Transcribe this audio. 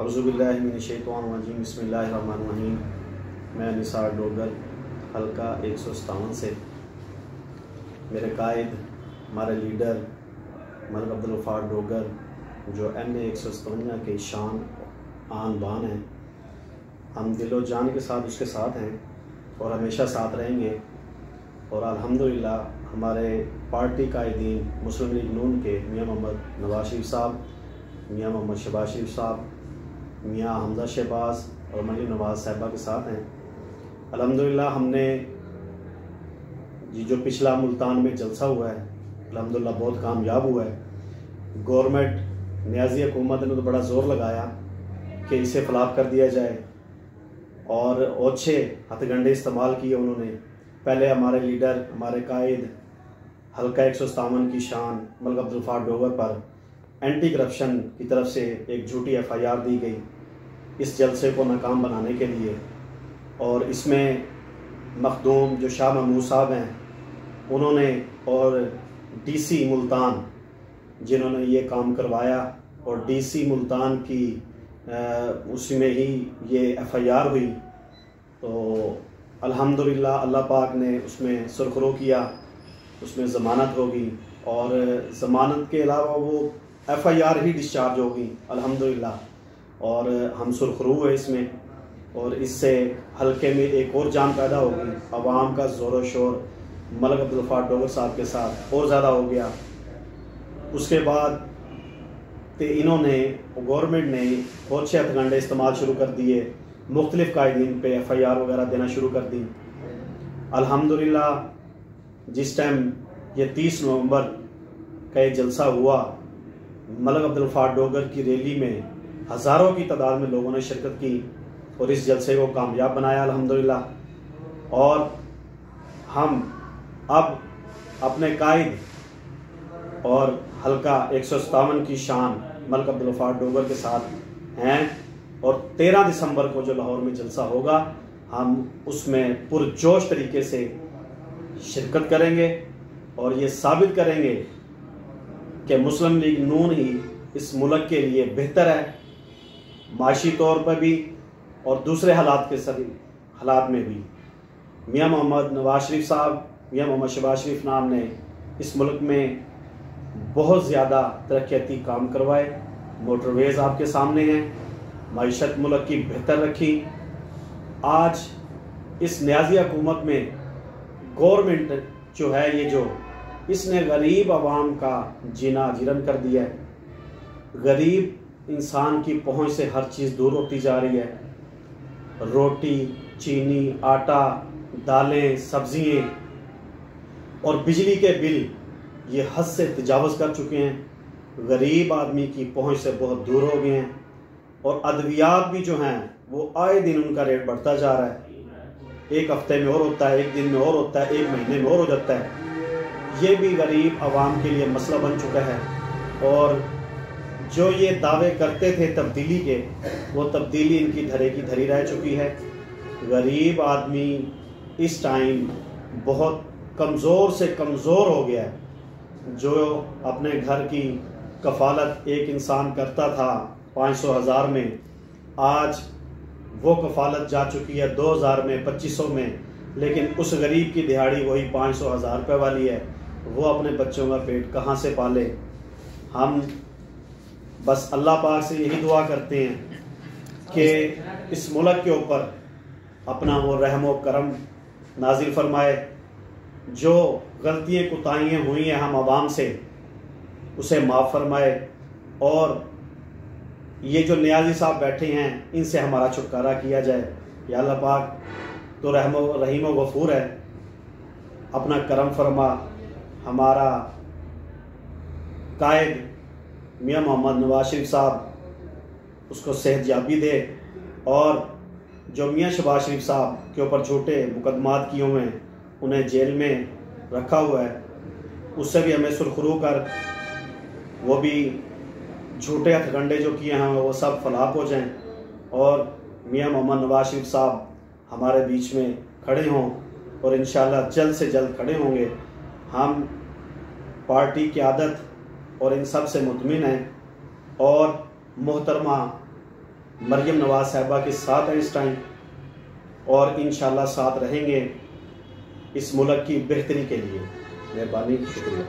अवज़ुबिल्लिनशैतवानरजीम बसमीम मैं निसार डोगर हल्का एक सौ सतावन से। मेरे कायद, हमारे लीडर, मलिक अब्दुलफ़ार डोगर जो एम ए एक सौ सतवंजा के शान, आन बान हैं। हम दिलो जान के साथ उसके साथ हैं और हमेशा साथ रहेंगे। और अल्हम्दुलिल्लाह, हमारे पार्टी कायदीन, मुस्लिम लीग नून के मियाँ मोहम्मद नवाज़ शरीफ साहब, मियाँ मोहम्मद शबाज शरीफ साहब मियाँ हमजा शहबाज और मलिक नवाज़ साहबा के साथ हैं। अल्हम्दुलिल्लाह, हमने ये जो पिछला मुल्तान में जलसा हुआ है, अल्हम्दुलिल्लाह बहुत कामयाब हुआ है। गवर्नमेंट, न्याजी हुकूमत ने तो बड़ा ज़ोर लगाया कि इसे फलाप कर दिया जाए और ओछे हथगंडे इस्तेमाल किए उन्होंने। पहले हमारे लीडर, हमारे कायद, हल्का एक सौ सतावन की शान, मलिक अब्दुलफार डोवर पर एंटी करप्शन की तरफ़ से एक झूठी एफआईआर दी गई इस जलसे को नाकाम बनाने के लिए। और इसमें मखदूम जो शाह महमूद साहब हैं, उन्होंने और डीसी मुल्तान, जिन्होंने ये काम करवाया और डीसी मुल्तान की उसमें ही ये एफआईआर हुई। तो अल्हम्दुलिल्लाह अल्लाह पाक ने उसमें सुरखरू किया, उसमें ज़मानत होगी। और ज़मानत के अलावा वो एफ़ आई आर ही डिस्चार्ज होगी, अल्हम्दुलिल्लाह। और हम सुरखरू हुए इसमें, और इससे हल्के में एक और जान पैदा होगी आवाम का ज़ोर शोर, मलक अब्दुल्फ़ार डोगर साहब के साथ और ज़्यादा हो गया। उसके बाद तो इन्होंने, गवर्नमेंट ने बहुत से हथगंडे इस्तेमाल शुरू कर दिए, मुख्तलिफ़ कायदीन पे एफ़ आई आर वगैरह देना शुरू कर दी। अल्हम्दुलिल्लाह, जिस टाइम ये तीस नवंबर का ये जलसा हुआ मलक अब्दुल्फार डोगर की रैली में हज़ारों की तादाद में लोगों ने शिरकत की और इस जलसे को कामयाब बनाया, अल्हम्दुलिल्लाह। और हम अब अपने कायद और हल्का एक सौ सतावन की शान मलक अब्दुल्फार डोगर के साथ हैं और तेरह दिसंबर को जो लाहौर में जलसा होगा, हम उसमें पुरजोश तरीके से शिरकत करेंगे और ये साबित करेंगे कि मुस्लिम लीग नून ही इस मुल्क के लिए बेहतर है, माशी तौर पर भी और दूसरे हालात के सभी हालात में भी। मियाँ मोहम्मद नवाज़ शरीफ साहब, मियाँ मोहम्मद शबाज शरीफ नाम ने इस मुल्क में बहुत ज़्यादा तरक्याती काम करवाए। मोटरवेज़ आपके सामने हैं, मीशत मुल्क की बेहतर रखी। आज इस न्याजी हुकूमत में गवर्नमेंट जो है, ये जो इसने गरीब आवाम का जीना जीरन कर दिया है। गरीब इंसान की पहुँच से हर चीज़ दूर होती जा रही है। रोटी, चीनी, आटा, दालें, सब्ज़ियाँ और बिजली के बिल, ये हद से तजावज़ कर चुके हैं। गरीब आदमी की पहुँच से बहुत दूर हो गए हैं और अद्वियात भी जो हैं, वो आए दिन उनका रेट बढ़ता जा रहा है। एक हफ़्ते में और होता है, एक दिन में और होता है, एक महीने में और हो जाता है। ये भी गरीब आवाम के लिए मसला बन चुका है। और जो ये दावे करते थे तब्दीली के, वो तब्दीली इनकी धरे की धरी रह चुकी है। गरीब आदमी इस टाइम बहुत कमज़ोर से कमज़ोर हो गया है। जो अपने घर की कफालत एक इंसान करता था पाँच सौ हज़ार में, आज वो कफालत जा चुकी है दो हज़ार में, पच्चीस सौ में, लेकिन उस गरीब की दिहाड़ी वही पाँच सौ हज़ार रुपये वाली है। वो अपने बच्चों का पेट कहाँ से पाले? हम बस अल्लाह पाक से यही दुआ करते हैं कि इस मुल्क के ऊपर अपना वो रहम व करम नाजिल फरमाए। जो गलतियाँ कोताहियाँ हुई हैं हम आवाम से, उसे माफ़ फरमाए और ये जो न्याजी साहब बैठे हैं, इनसे हमारा छुटकारा किया जाए। या अल्लाह पाक तो रहम रहीम गफूर है, अपना करम फरमा। हमारा कायद मियाँ मोहम्मद नवाज़ शरीफ साहब उसको सेहत याबी दे और जो मियाँ शबाज शरीफ साहब के ऊपर छोटे मुकदमात किए हुए हैं, उन्हें जेल में रखा हुआ है, उससे भी हमें सुरखरू कर, वो भी झूठे हथगंडे जो किए हैं, वो सब फलाप हो जाएँ और मियाँ मोहम्मद नवाज़ शरीफ साहब हमारे बीच में खड़े हों और इन जल्द से जल्द खड़े होंगे। हम पार्टी की आदत और इन सबसे मुतमिन हैं और मोहतरमा मरियम नवाज़ साहबा के साथ हैं इस टाइम और इन साथ रहेंगे इस मुल्क की बेहतरी के लिए। मेहरबानी, शुक्रिया।